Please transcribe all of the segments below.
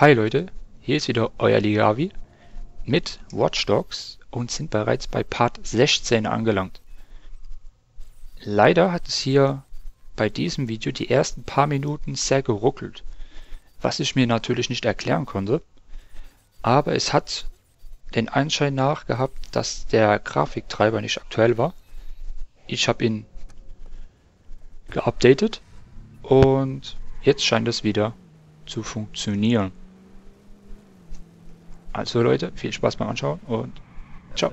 Hi Leute, hier ist wieder euer Ligavi mit Watch Dogs und sind bereits bei Part 16 angelangt. Leider hat es hier bei diesem Video die ersten paar Minuten sehr geruckelt, was ich mir natürlich nicht erklären konnte, aber es hat den Anschein nach gehabt, dass der Grafiktreiber nicht aktuell war. Ich habe ihn geupdatet und jetzt scheint es wieder zu funktionieren. Also Leute, viel Spaß beim Anschauen und ciao.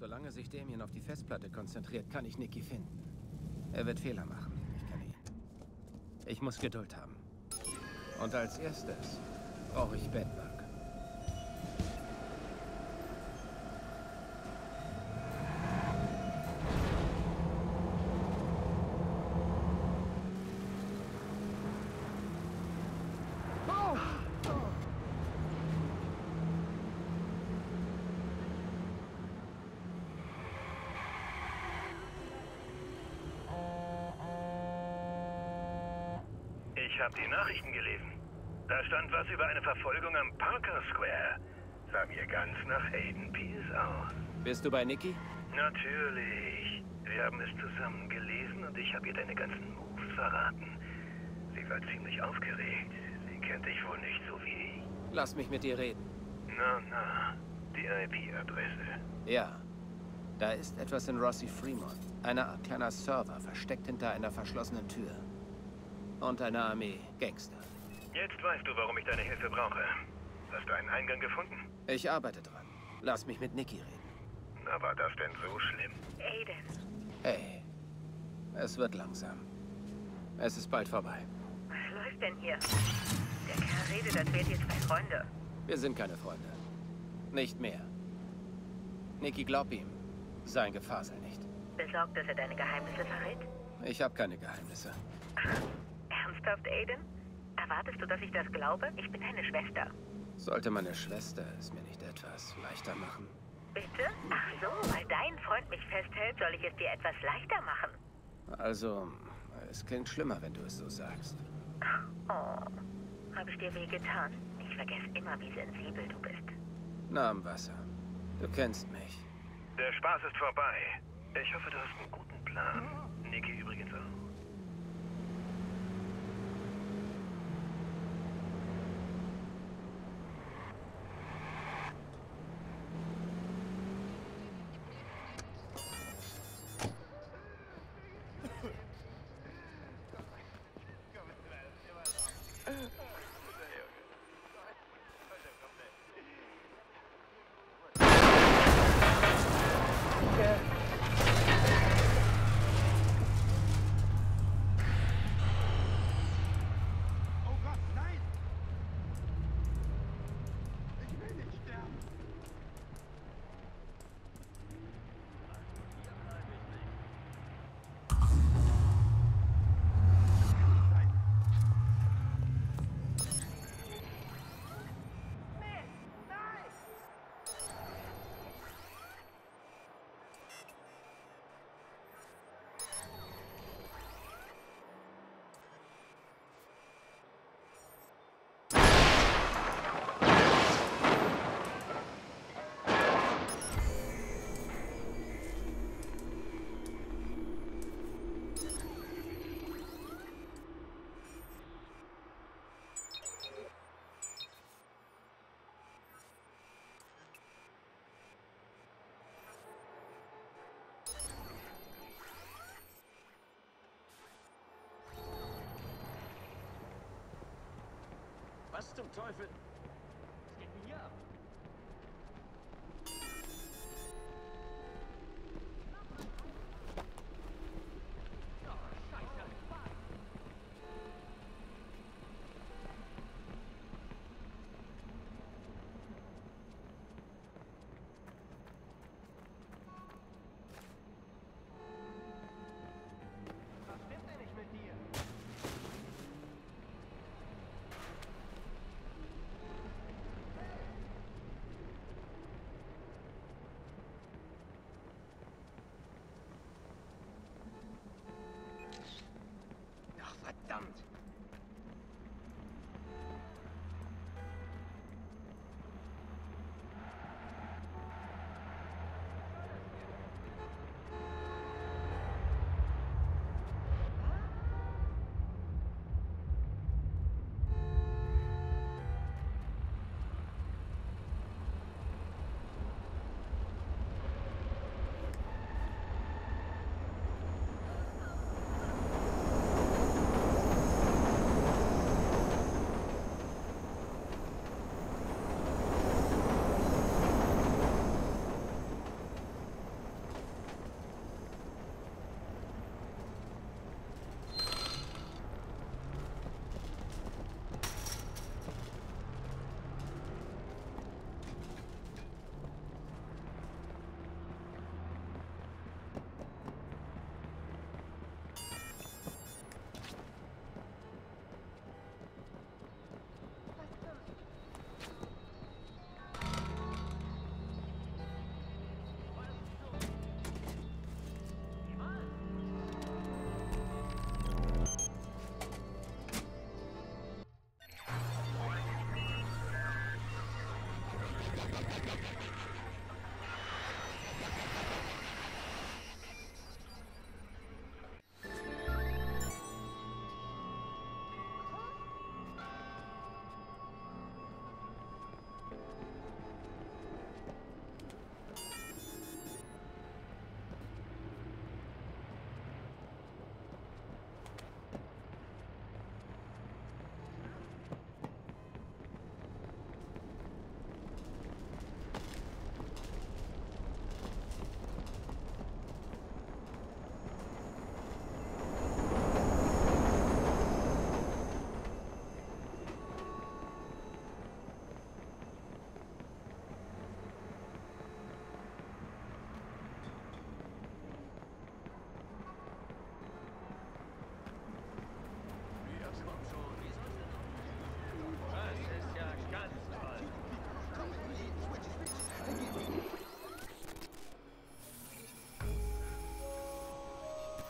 Solange sich Damien auf die Festplatte konzentriert, kann ich Nicky finden. Er wird Fehler machen. Ich kenne ihn. Ich muss Geduld haben. Und als erstes brauche ich Bedbug. Ich habe die Nachrichten gelesen. Da stand was über eine Verfolgung am Parker Square. Sah mir ganz nach Hayden Pierce aus. Bist du bei Nicky? Natürlich. Wir haben es zusammen gelesen und ich habe ihr deine ganzen Moves verraten. Sie war ziemlich aufgeregt. Sie kennt dich wohl nicht so wie ich. Lass mich mit dir reden. Na, na. Die IP-Adresse. Ja. Da ist etwas in Rossi Fremont. Eine Art kleiner Server, versteckt hinter einer verschlossenen Tür. Und eine Armee Gangster. Jetzt weißt du, warum ich deine Hilfe brauche. Hast du einen Eingang gefunden? Ich arbeite dran. Lass mich mit Nicky reden. Na, war das denn so schlimm? Aiden, Hey. Es wird langsam. Es ist bald vorbei. was läuft denn hier? Der Kerl redet, als wärt ihr zwei Freunde. Wir sind keine Freunde. Nicht mehr. Nicky, glaub ihm. Sein Gefasel nicht. Besorgt, dass er deine Geheimnisse verrät? Ich habe keine Geheimnisse. Ernsthaft, Aiden? Erwartest du, dass ich das glaube? Ich bin deine Schwester. Sollte meine Schwester es mir nicht etwas leichter machen? Bitte? Ach so, weil dein Freund mich festhält, soll ich es dir etwas leichter machen. Also, es klingt schlimmer, wenn du es so sagst. Oh, habe ich dir wehgetan? Ich vergesse immer, wie sensibel du bist. Na am Wasser. Du kennst mich. Der Spaß ist vorbei. Ich hoffe, du hast einen guten Plan. Niki übrigens auch. Was zum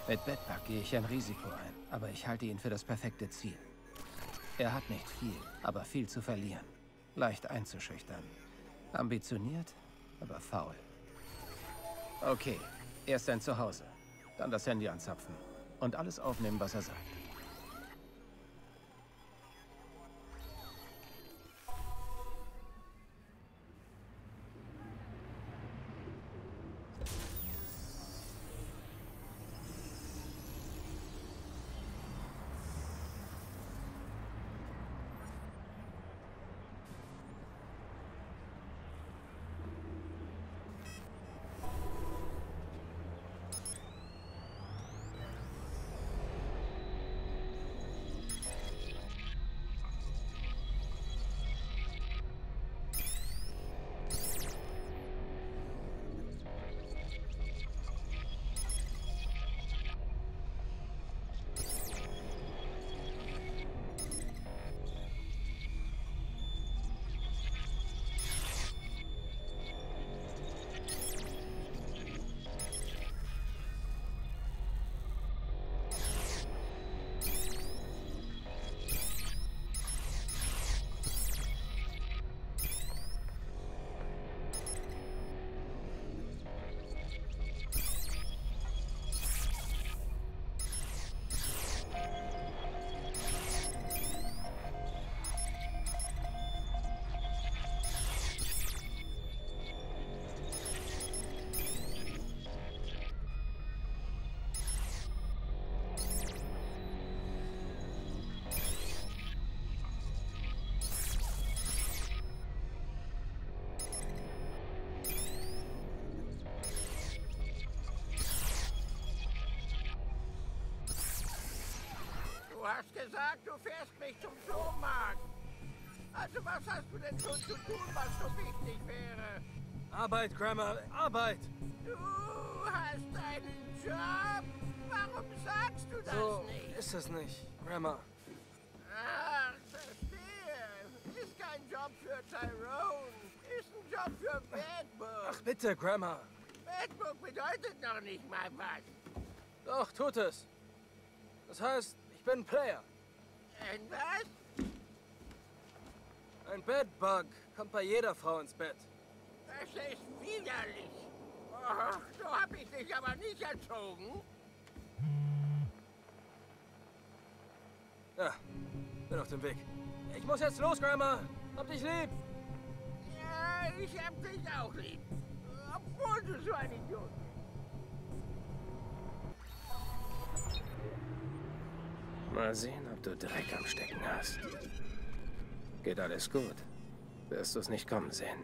Mit Bedbug gehe ich ein Risiko ein, aber ich halte ihn für das perfekte Ziel. Er hat nicht viel, aber viel zu verlieren. Leicht einzuschüchtern. Ambitioniert, aber faul. Okay, erst sein Zuhause. Dann das Handy anzapfen. Und alles aufnehmen, was er sagt. Hast gesagt, du fährst mich zum Flohmarkt. Also was hast du denn schon zu tun, was so wichtig wäre? Arbeit, Grammar, Arbeit! Du hast einen Job. Warum sagst du das So nicht? ist es nicht, Grammar. Ach, verstehe. Ist kein Job für Tyrone. Ist ein Job für Badbook. Ach bitte, Grammar. Badbook bedeutet noch nicht mal was. Doch, tut es. Das heißt, bin Player. Ein was? Ein Bedbug kommt bei jeder Frau ins Bett. Das ist widerlich. Ach, so hab ich dich aber nicht erzogen. Ja, bin auf dem Weg. Ich muss jetzt los, Grammar. Hab dich lieb. Ja, ich hab dich auch lieb. Obwohl du so ein Idiot bist. Mal sehen, ob du Dreck am Stecken hast. Geht alles gut. Wirst du es nicht kommen sehen.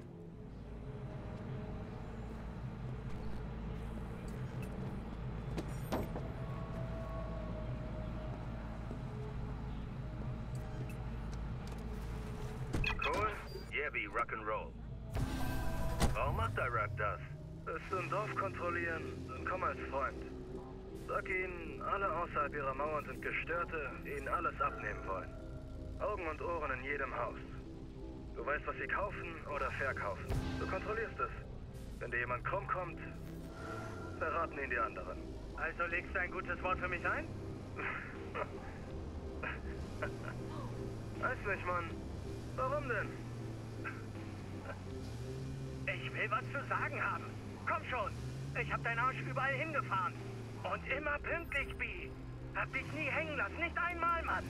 Cool? Yeah, Rock'n'Roll. Warum macht der Rap das? Willst du ein Dorf kontrollieren? Dann komm als Freund. Sag ihnen, alle außerhalb ihrer Mauern sind Gestörte, die ihnen alles abnehmen wollen. Augen und Ohren in jedem Haus. Du weißt, was sie kaufen oder verkaufen. Du kontrollierst es. Wenn dir jemand krumm kommt, verraten ihn die anderen. Also legst du ein gutes Wort für mich ein? Weiß nicht, Mann. Warum denn? Ich will was zu sagen haben. Komm schon. Ich hab deinen Arsch überall hingefahren. Und immer pünktlich, Bi. Hab dich nie hängen lassen. Nicht einmal, Mann.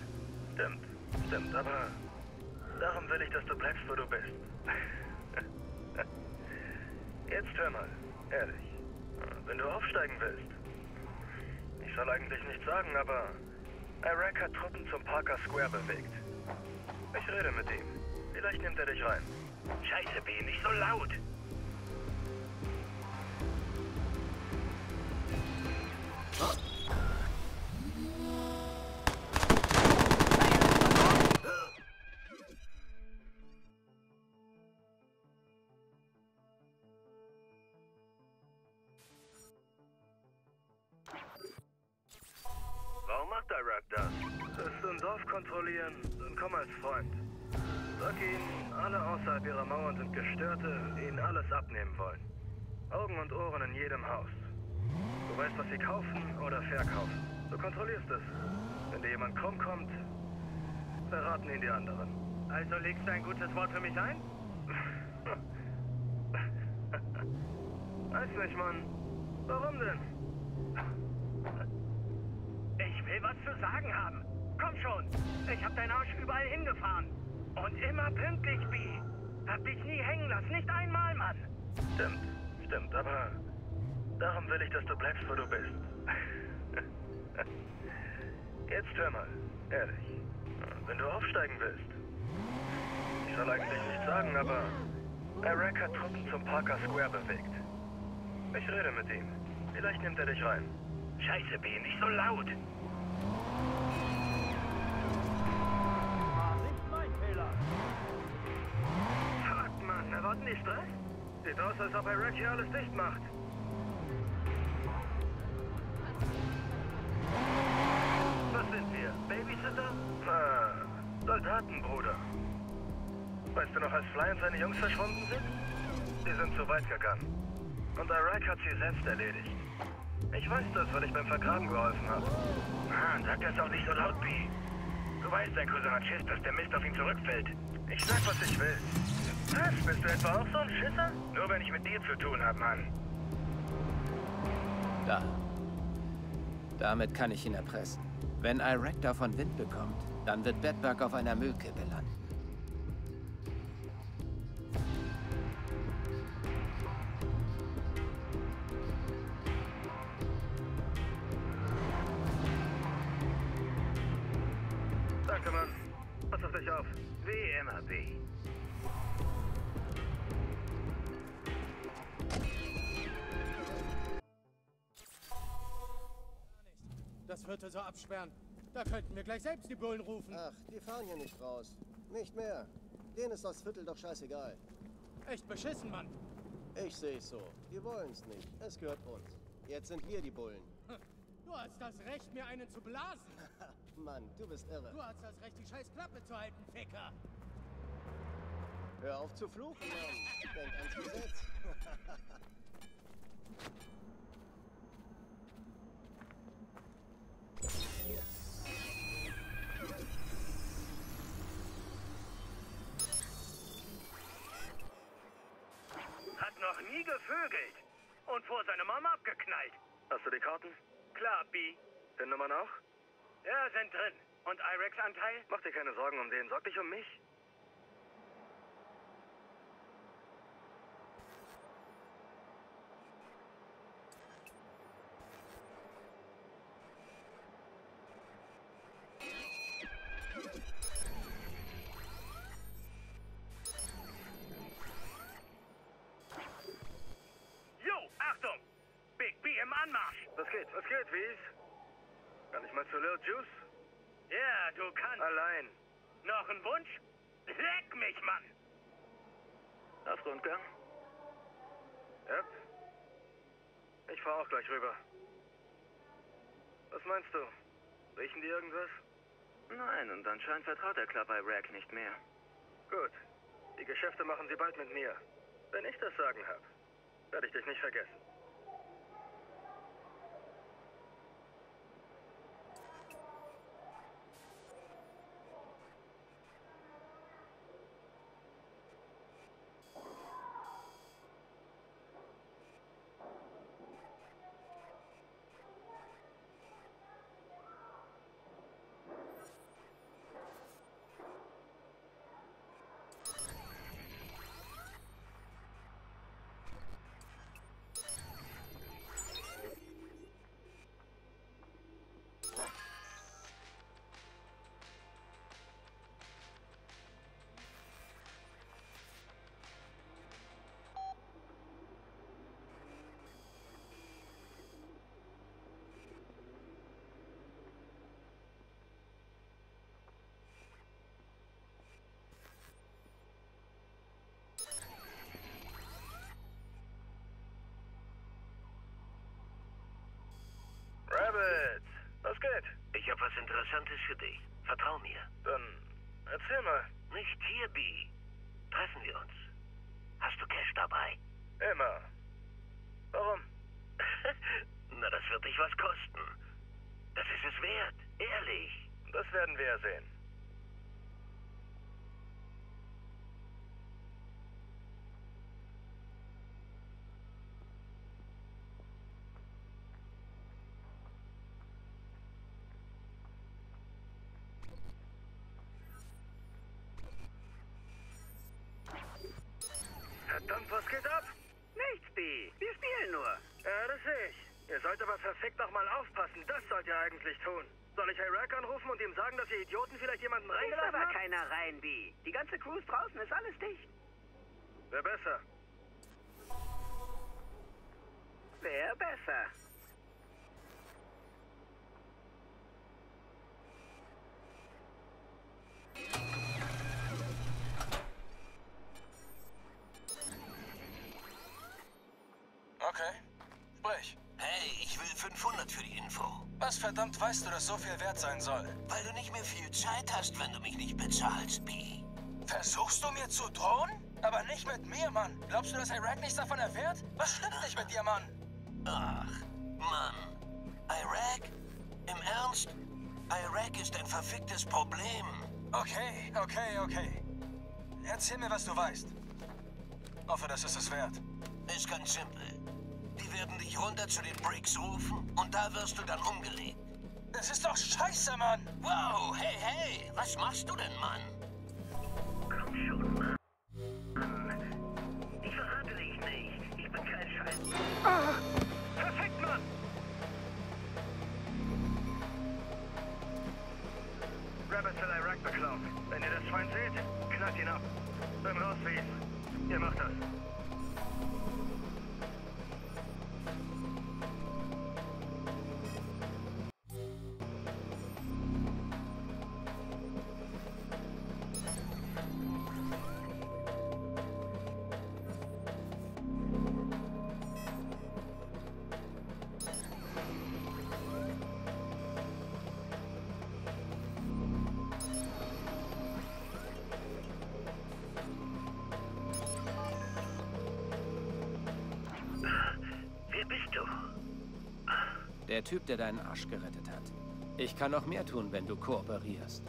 Stimmt. Stimmt, aber darum will ich, dass du bleibst, wo du bist. Jetzt hör mal. Ehrlich. Wenn du aufsteigen willst. Ich soll eigentlich nichts sagen, aber Iraq hat Truppen zum Parker Square bewegt. Ich rede mit ihm. Vielleicht nimmt er dich rein. Scheiße, B, nicht so laut. Warum macht Iraq das? Willst du ein Dorf kontrollieren? Dann komm als Freund. Sag ihnen, alle außerhalb ihrer Mauern sind Gestörte, die ihnen alles abnehmen wollen. Augen und Ohren in jedem Haus. Du weißt, was sie kaufen oder verkaufen. Du kontrollierst es. Wenn dir jemand krumm kommt, verraten ihn die anderen. Also legst du ein gutes Wort für mich ein? Weiß nicht, Mann. Warum denn? Ich will was zu sagen haben. Komm schon. Ich hab deinen Arsch überall hingefahren. Und immer pünktlich, B. Hab dich nie hängen lassen. Nicht einmal, Mann. Stimmt, stimmt, aber darum will ich, dass du bleibst, wo du bist. Jetzt hör mal, ehrlich. Wenn du aufsteigen willst. Ich soll eigentlich nichts sagen, aber Iraq hat Truppen zum Parker Square bewegt. Ich rede mit ihm. Vielleicht nimmt er dich rein. Scheiße, B. Nicht so laut. Fuck, Mann, erwarten die Stress? Sieht aus, als ob Iraq hier alles dicht macht. Soldaten, Bruder. Weißt du noch, als Fly und seine Jungs verschwunden sind? Sie sind zu weit gegangen. Und Iraq hat sie selbst erledigt. Ich weiß das, weil ich beim Vergraben geholfen habe. Ah, sag das doch nicht so laut, B. Du weißt, dein Cousin hat Schiss, dass der Mist auf ihn zurückfällt. Ich sag, was ich will. Was? Bist du etwa auch so ein Schisser? Nur wenn ich mit dir zu tun habe, Mann. Da. Damit kann ich ihn erpressen. Wenn Iraq davon Wind bekommt, dann wird Bedbug auf einer Müllkippe landen. Das Viertel so absperren. Da könnten wir gleich selbst die Bullen rufen. Ach, die fahren hier nicht raus. Nicht mehr. Denen ist das Viertel doch scheißegal. Echt beschissen, Mann. Ich sehe es so. Die wollen's nicht. Es gehört uns. Jetzt sind wir die Bullen. Du hast das Recht, mir einen zu blasen. Mann, du bist irre. Du hast das Recht, die scheiß Klappe zu halten, Ficker. Hör auf zu fluchen, Mann. Denk ans Gesetz. noch nie gevögelt. Und vor seine Mama abgeknallt. Hast du die Karten? Klar, B. Den Nummern auch? Ja, sind drin. Und Irex Anteil? Mach dir keine Sorgen um den. Sorg dich um mich. Wies? Kann ich mal zu Lil Juice? Ja, du kannst. Allein. Noch ein Wunsch? Leck mich, Mann! Auf Rundgang? Yep. Ich fahr auch gleich rüber. Was meinst du? Riechen die irgendwas? Nein, und anscheinend vertraut der Club Iraq nicht mehr. Gut. Die Geschäfte machen sie bald mit mir. Wenn ich das Sagen hab, werde ich dich nicht vergessen. Ich habe was Interessantes für dich. Vertrau mir. Dann erzähl mal. Nicht hier, B. Treffen wir uns. Hast du Cash dabei? Immer. Warum? dich was kosten. Das ist es wert, ehrlich. Das werden wir ja sehen. Anrufen und ihm sagen, dass ihr Idioten vielleicht jemanden reingelassen aber habt? keiner rein, B. Die ganze Crew ist draußen, ist alles dicht. Wäre besser. Wer besser? Okay. Sprich. Hey, ich will 500 für die Info. Was verdammt weißt du, dass so viel wert sein soll? Weil du nicht mehr viel Zeit hast, wenn du mich nicht bezahlst, B. Versuchst du mir zu drohen? Aber nicht mit mir, Mann. Glaubst du, dass Iraq nichts davon erfährt? Was stimmt nicht mit dir, Mann? Ach, Mann. Iraq? Im Ernst? Iraq ist ein verficktes Problem. Okay, okay, okay. Erzähl mir, was du weißt. Hoffe, das ist es wert. Ist ganz simpel. Werden dich runter zu den Bricks rufen und da wirst du dann umgelegt. Das ist doch scheiße, Mann. Wow, hey, hey, was machst du denn, Mann? Der Typ, der deinen Arsch gerettet hat. Ich kann noch mehr tun, wenn du kooperierst.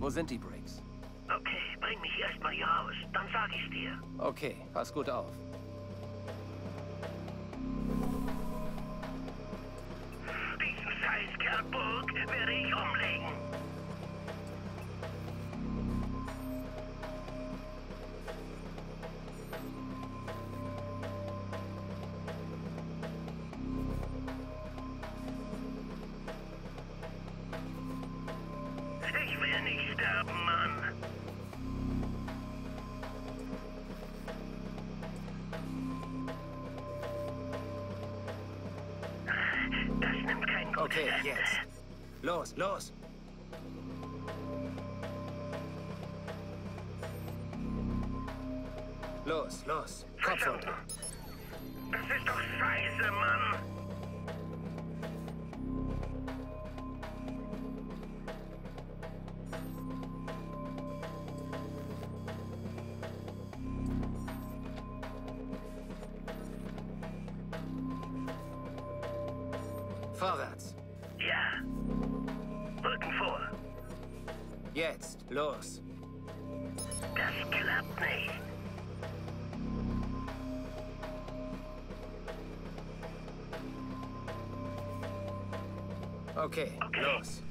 Wo sind die Bricks? Okay, bring mich erstmal hier raus. Dann sag ich's dir. Okay, pass gut auf. Los, los. Los, los. Kopf runter. Das ist doch scheiße, Mann. Los. Das klappt nicht. Okay, Okay. los.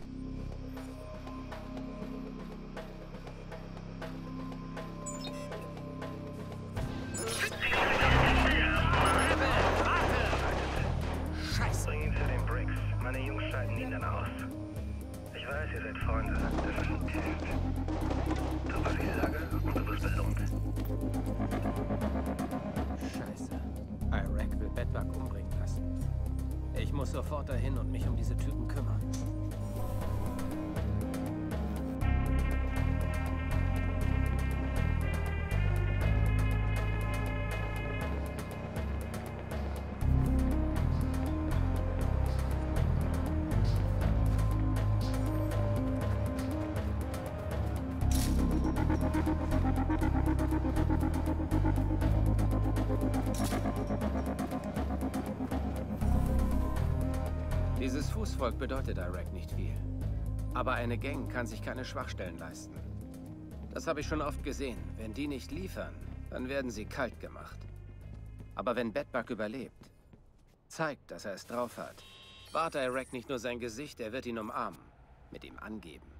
Muss sofort dahin und mich um diese Typen Fußvolk bedeutet Iraq nicht viel. Aber eine Gang kann sich keine Schwachstellen leisten. Das habe ich schon oft gesehen. Wenn die nicht liefern, dann werden sie kalt gemacht. Aber wenn Bedbug überlebt, zeigt, dass er es drauf hat, wahrt Iraq nicht nur sein Gesicht, er wird ihn umarmen, mit ihm angeben.